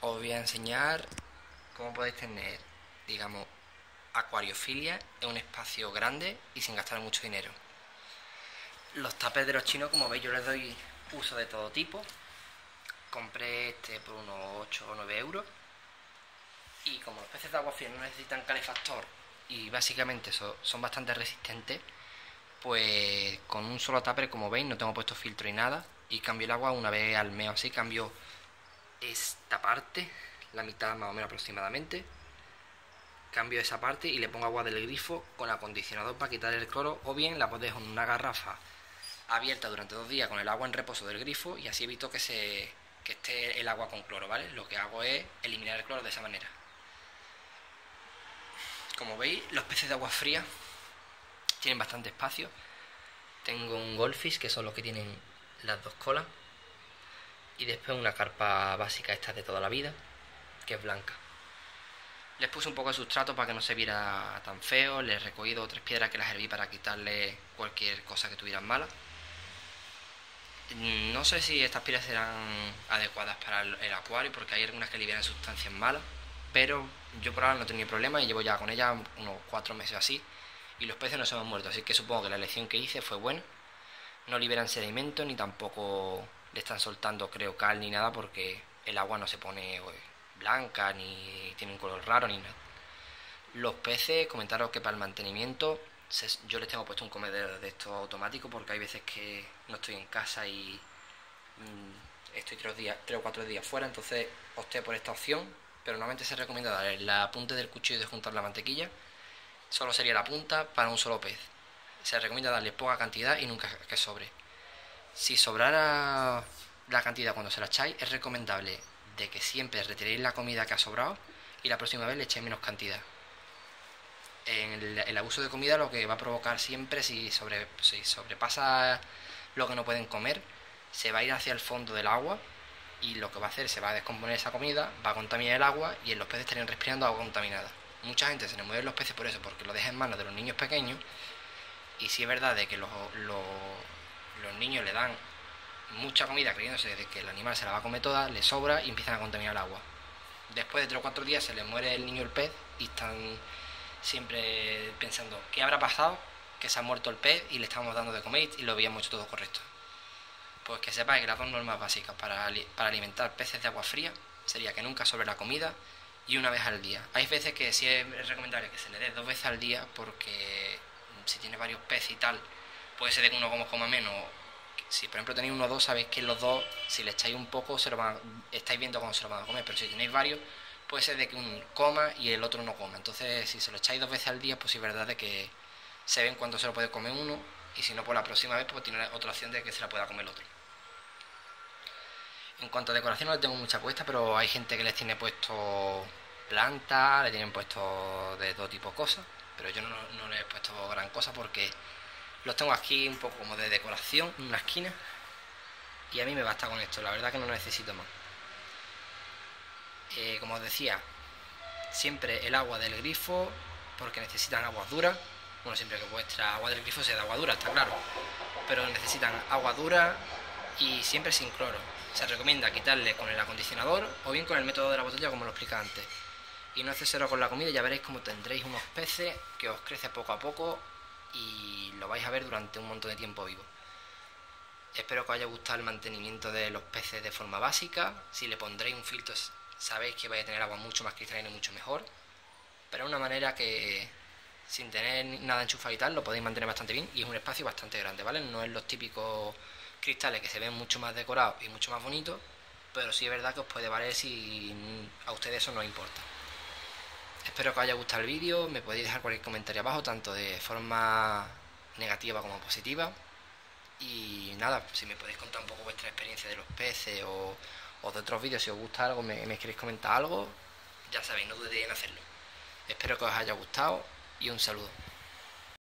os voy a enseñar cómo podéis tener, digamos, acuariofilia en un espacio grande y sin gastar mucho dinero. Los tapes de los chinos, como veis, yo les doy uso de todo tipo. Compré este por unos 8 o 9 euros. Y como los peces de agua fría no necesitan calefactor y básicamente son bastante resistentes, pues con un solo taper, como veis, no tengo puesto filtro y nada. Y cambio el agua una vez al mes así, cambio esta parte, la mitad más o menos aproximadamente. Cambio esa parte y le pongo agua del grifo con acondicionador para quitar el cloro o bien la dejo en una garrafa abierta durante dos días con el agua en reposo del grifo y así evito que, se, que esté el agua con cloro, ¿vale? Lo que hago es eliminar el cloro de esa manera. Como veis, los peces de agua fría tienen bastante espacio. Tengo un goldfish, que son los que tienen las dos colas. Y después una carpa básica esta de toda la vida, que es blanca. Les puse un poco de sustrato para que no se viera tan feo. Les he recogido tres piedras que las herví para quitarle cualquier cosa que tuvieran mala. No sé si estas piedras serán adecuadas para el, acuario porque hay algunas que liberan sustancias malas. Pero yo por ahora no he tenido problema y llevo ya con ellas unos cuatro meses así. Y los peces no se han muerto. Así que supongo que la elección que hice fue buena. No liberan sedimento ni tampoco le están soltando creo cal ni nada porque el agua no se pone pues, blanca ni tiene un color raro ni nada. Los peces, comentaros que para el mantenimiento yo les tengo puesto un comedero de esto automático porque hay veces que no estoy en casa y mm, estoy tres, días, tres o cuatro días fuera, entonces opté por esta opción, pero normalmente se recomienda dar la punta del cuchillo de juntar la mantequilla, solo sería la punta para un solo pez. Se recomienda darle poca cantidad y nunca que sobre. Si sobrara la cantidad cuando se la echáis, es recomendable de que siempre retiréis la comida que ha sobrado y la próxima vez le echéis menos cantidad. En el, abuso de comida lo que va a provocar siempre, si, sobre, si sobrepasa lo que no pueden comer, se va a ir hacia el fondo del agua y lo que va a hacer se va a descomponer esa comida, va a contaminar el agua y los peces estarían respirando agua contaminada. Mucha gente se le mueve los peces por eso, porque lo deja en manos de los niños pequeños y si es verdad de que los, los niños le dan mucha comida creyéndose que el animal se la va a comer toda, le sobra y empiezan a contaminar el agua. Después de 3 o 4 días se le muere el niño el pez y están siempre pensando, ¿qué habrá pasado? Que se ha muerto el pez y le estamos dando de comer y lo habíamos hecho todo correcto. Pues que sepáis que las dos normas básicas para, para alimentar peces de agua fría sería que nunca sobre la comida y una vez al día. Hay veces que sí es recomendable que se le dé dos veces al día porque si tiene varios peces y tal, puede ser de que uno como coma menos. Si por ejemplo tenéis uno o dos, sabéis que los dos, si le echáis un poco, se lo van, estáis viendo cómo se lo van a comer. Pero si tenéis varios, puede ser de que uno coma y el otro no coma. Entonces, si se lo echáis dos veces al día, pues sí es verdad de que se ven cuándo se lo puede comer uno. Y si no, pues la próxima vez, pues tiene otra opción de que se la pueda comer el otro. En cuanto a decoración no le tengo mucha puesta, pero hay gente que les tiene puesto plantas, le tienen puesto de todo tipo de cosas, pero yo no, no le he puesto gran cosa porque los tengo aquí un poco como de decoración, en una esquina. Y a mí me basta con esto, la verdad que no necesito más. Eh, como os decía, siempre el agua del grifo, porque necesitan aguas duras. Bueno, siempre que vuestra agua del grifo sea de agua dura, está claro. Pero necesitan agua dura y siempre sin cloro. Se recomienda quitarle con el acondicionador o bien con el método de la botella, como lo explica antes. Y no cero con la comida, ya veréis cómo tendréis unos peces que os crece poco a poco y lo vais a ver durante un montón de tiempo vivo. Espero que os haya gustado el mantenimiento de los peces de forma básica. Si le pondréis un filtro sabéis que vais a tener agua mucho más cristalina y mucho mejor. Pero de una manera que sin tener nada enchufado y tal lo podéis mantener bastante bien y es un espacio bastante grande, ¿vale? No es los típicos cristales que se ven mucho más decorados y mucho más bonitos, pero sí es verdad que os puede valer si a ustedes eso no importa. Espero que os haya gustado el vídeo, me podéis dejar cualquier comentario abajo, tanto de forma negativa como positiva. Y nada, si me podéis contar un poco vuestra experiencia de los peces o, de otros vídeos, si os gusta algo, me, me queréis comentar algo, ya sabéis, no dudéis en hacerlo. Espero que os haya gustado y un saludo.